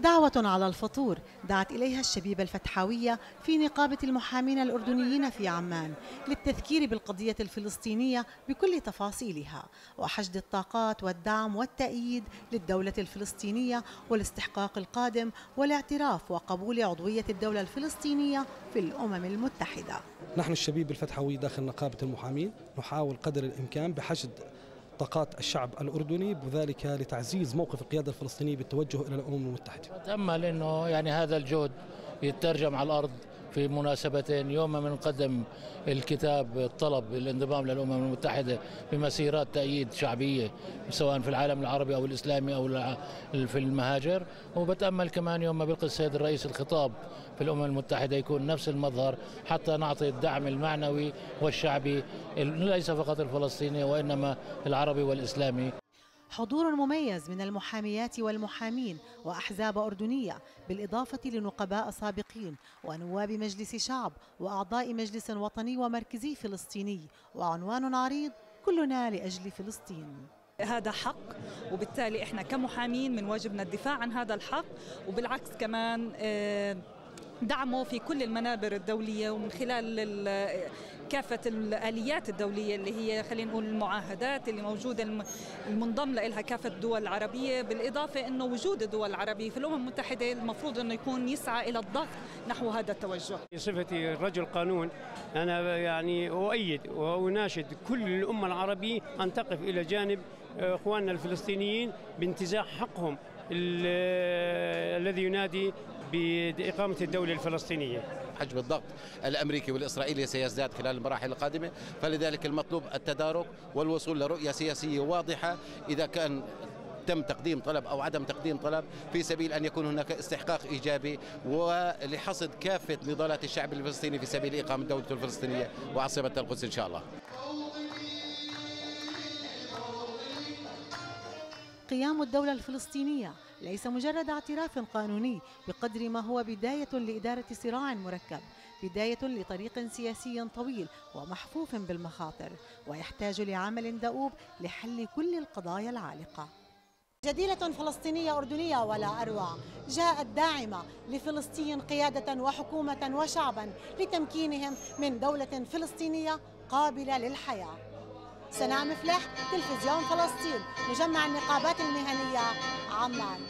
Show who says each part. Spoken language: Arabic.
Speaker 1: دعوة على الفطور دعت إليها الشبيبة الفتحاوية في نقابة المحامين الأردنيين في عمان للتذكير بالقضية الفلسطينية بكل تفاصيلها وحشد الطاقات والدعم والتأييد للدولة الفلسطينية والاستحقاق القادم والاعتراف وقبول عضوية الدولة الفلسطينية في الأمم المتحدة.
Speaker 2: نحن الشبيب الفتحوي داخل نقابة المحامين نحاول قدر الإمكان بحشد طاقات الشعب الأردني وذلك لتعزيز موقف القيادة الفلسطينية بالتوجه إلى الأمم المتحدة.
Speaker 3: أتأمل أنه يعني هذا الجهد يترجم على الأرض. في مناسبتين يوم من قدم الكتاب الطلب الانضمام للأمم المتحدة بمسيرات تأييد شعبية سواء في العالم العربي أو الإسلامي أو في المهاجر. وبتأمل كمان يوم ما بيلقي السيد الرئيس الخطاب في الأمم المتحدة يكون نفس المظهر حتى نعطي الدعم المعنوي والشعبي ليس فقط الفلسطيني وإنما العربي والإسلامي.
Speaker 1: حضور مميز من المحاميات والمحامين وأحزاب أردنية بالإضافة لنقباء سابقين ونواب مجلس شعب وأعضاء مجلس وطني ومركزي فلسطيني وعنوان عريض كلنا لأجل فلسطين
Speaker 4: هذا حق وبالتالي إحنا كمحامين من واجبنا الدفاع عن هذا الحق وبالعكس كمان آه، دعمه في كل المنابر الدولية ومن خلال كافة الآليات الدولية اللي هي خلينا نقول المعاهدات اللي موجودة المنضم لها كافة الدول العربية بالإضافة أنه وجود الدول العربية في الأمم المتحدة المفروض أنه يكون يسعى إلى الضغط نحو هذا التوجه.
Speaker 5: صفتي رجل قانون أنا يعني أؤيد وأناشد كل الأمة العربية أن تقف إلى جانب إخواننا الفلسطينيين بانتزاع حقهم الذي ينادي بإقامة الدولة الفلسطينية
Speaker 6: حجم الضغط الأمريكي والإسرائيلي سيزداد خلال المراحل القادمة فلذلك المطلوب التدارك والوصول لرؤية سياسية واضحة إذا كان تم تقديم طلب أو عدم تقديم طلب في سبيل أن يكون هناك استحقاق إيجابي ولحصد كافة نضالات الشعب الفلسطيني في سبيل إقامة دوله الفلسطينية وعاصمة القدس إن شاء الله.
Speaker 1: قيام الدولة الفلسطينية. ليس مجرد اعتراف قانوني بقدر ما هو بداية لإدارة صراع مركب بداية لطريق سياسي طويل ومحفوف بالمخاطر ويحتاج لعمل دؤوب لحل كل القضايا العالقة. جديلة فلسطينية أردنية ولا أروع جاءت داعمة لفلسطين قيادة وحكومة وشعبا لتمكينهم من دولة فلسطينية قابلة للحياة. سناء مفلح تلفزيون فلسطين مجمع النقابات المهنية عمان.